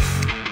Yeah.